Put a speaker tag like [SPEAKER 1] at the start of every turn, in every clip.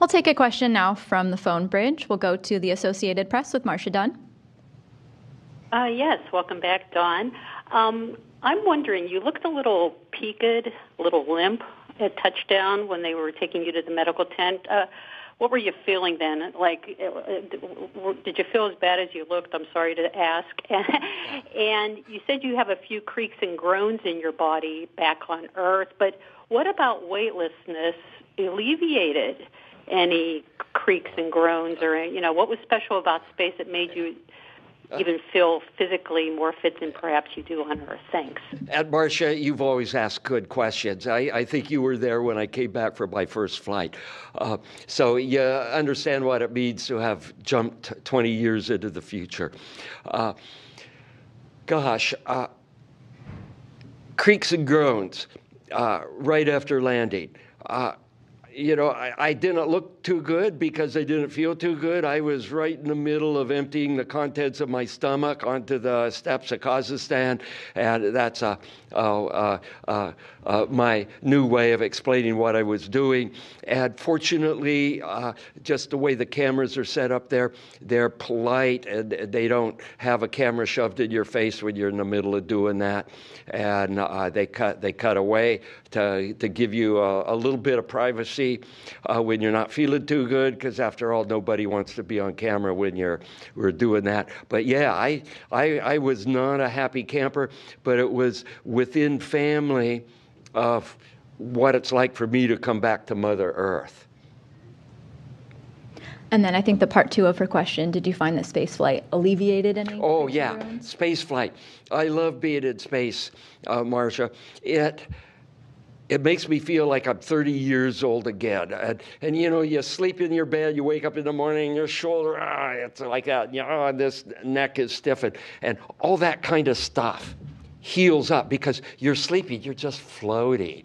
[SPEAKER 1] We'll take a question now from the phone bridge. We'll go to the Associated Press with Marcia Dunn.
[SPEAKER 2] Uh, yes, welcome back, Don. Um, I'm wondering, you looked a little peaked, a little limp at touchdown when they were taking you to the medical tent. Uh, what were you feeling then? Like, uh, did you feel as bad as you looked? I'm sorry to ask. and you said you have a few creaks and groans in your body back on Earth, but what about weightlessness alleviated any creaks and groans or, you know, what was special about space that made you even feel physically more fit than perhaps you do on Earth. Thanks.
[SPEAKER 3] And Marcia, you've always asked good questions. I, I think you were there when I came back for my first flight. Uh, so you understand what it means to have jumped 20 years into the future. Uh, gosh, uh, creaks and groans uh, right after landing uh, you know, I, I, didn't look too good because I didn't feel too good. I was right in the middle of emptying the contents of my stomach onto the steppes of Kazakhstan, and that's uh, uh, uh, my new way of explaining what I was doing. And fortunately, uh, just the way the cameras are set up there, they're polite and they don't have a camera shoved in your face when you're in the middle of doing that. And uh, they cut they cut away to to give you a, a little bit of privacy uh, when you're not feeling too good, because after all, nobody wants to be on camera when you're we're doing that. But yeah, I I, I was not a happy camper, but it was within family of what it's like for me to come back to Mother Earth.
[SPEAKER 1] And then I think the part two of her question: Did you find that space flight alleviated any?
[SPEAKER 3] Oh yeah, space flight. I love being in space, uh, Marcia. It it makes me feel like I'm 30 years old again. And, and you know, you sleep in your bed, you wake up in the morning, your shoulder, ah, it's like that. You know, this neck is stiffened, and all that kind of stuff heals up because you're sleeping, you're just floating.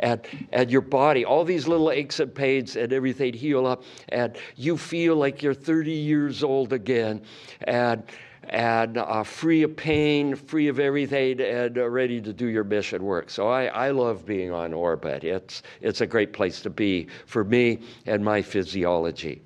[SPEAKER 3] And, and your body, all these little aches and pains and everything heal up, and you feel like you're 30 years old again, and, and uh, free of pain, free of everything, and uh, ready to do your mission work. So I, I love being on orbit. It's, it's a great place to be for me and my physiology.